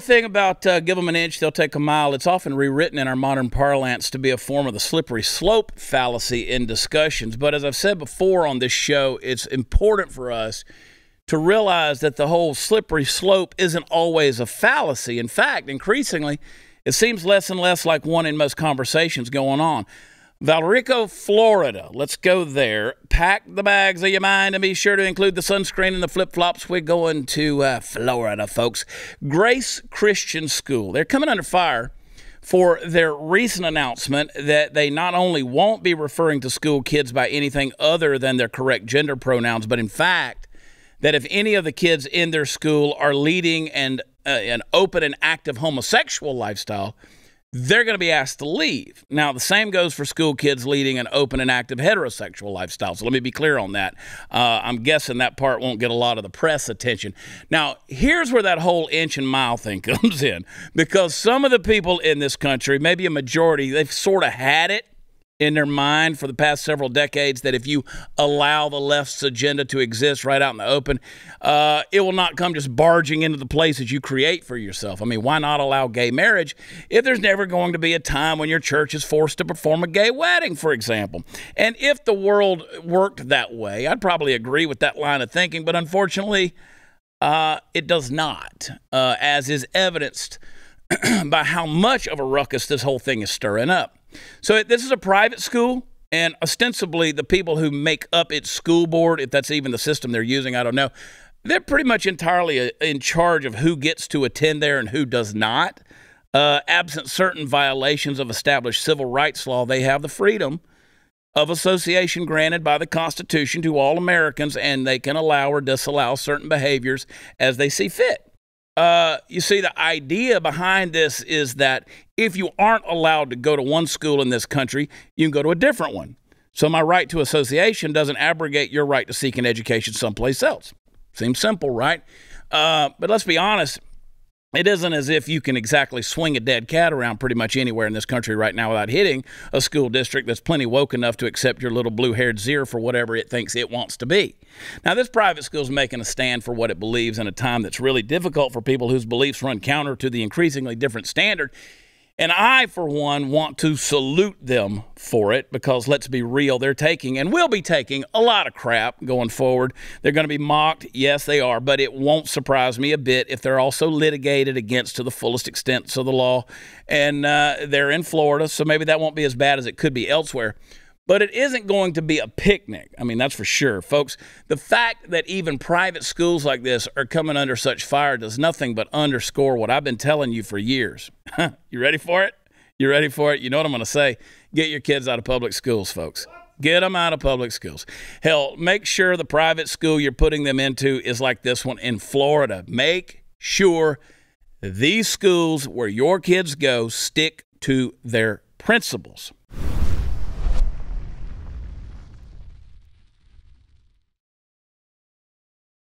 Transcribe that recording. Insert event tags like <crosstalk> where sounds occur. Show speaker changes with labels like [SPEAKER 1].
[SPEAKER 1] old thing about uh, give them an inch, they'll take a mile, it's often rewritten in our modern parlance to be a form of the slippery slope fallacy in discussions. But as I've said before on this show, it's important for us to realize that the whole slippery slope isn't always a fallacy. In fact, increasingly, it seems less and less like one in most conversations going on. Valrico, Florida. Let's go there. Pack the bags of your mind and be sure to include the sunscreen and the flip flops. We're going to uh, Florida, folks. Grace Christian School. They're coming under fire for their recent announcement that they not only won't be referring to school kids by anything other than their correct gender pronouns, but in fact, that if any of the kids in their school are leading and uh, an open and active homosexual lifestyle, they're going to be asked to leave. Now, the same goes for school kids leading an open and active heterosexual lifestyle. So let me be clear on that. Uh, I'm guessing that part won't get a lot of the press attention. Now, here's where that whole inch and mile thing <laughs> comes in because some of the people in this country, maybe a majority, they've sort of had it in their mind for the past several decades that if you allow the left's agenda to exist right out in the open, uh, it will not come just barging into the places you create for yourself. I mean, why not allow gay marriage if there's never going to be a time when your church is forced to perform a gay wedding, for example? And if the world worked that way, I'd probably agree with that line of thinking, but unfortunately, uh, it does not, uh, as is evidenced <clears throat> by how much of a ruckus this whole thing is stirring up. So this is a private school, and ostensibly the people who make up its school board, if that's even the system they're using, I don't know, they're pretty much entirely uh, in charge of who gets to attend there and who does not. Uh, absent certain violations of established civil rights law, they have the freedom of association granted by the Constitution to all Americans, and they can allow or disallow certain behaviors as they see fit. Uh, you see, the idea behind this is that if you aren't allowed to go to one school in this country, you can go to a different one. So my right to association doesn't abrogate your right to seek an education someplace else. Seems simple, right? Uh, but let's be honest it isn't as if you can exactly swing a dead cat around pretty much anywhere in this country right now without hitting a school district that's plenty woke enough to accept your little blue haired zero for whatever it thinks it wants to be. Now, this private school is making a stand for what it believes in a time that's really difficult for people whose beliefs run counter to the increasingly different standard and I, for one, want to salute them for it because let's be real, they're taking and will be taking a lot of crap going forward. They're going to be mocked. Yes, they are. But it won't surprise me a bit if they're also litigated against to the fullest extent of the law. And uh, they're in Florida, so maybe that won't be as bad as it could be elsewhere but it isn't going to be a picnic. I mean, that's for sure, folks. The fact that even private schools like this are coming under such fire does nothing but underscore what I've been telling you for years. <laughs> you ready for it? You ready for it? You know what I'm going to say. Get your kids out of public schools, folks. Get them out of public schools. Hell, make sure the private school you're putting them into is like this one in Florida. Make sure these schools where your kids go stick to their principles.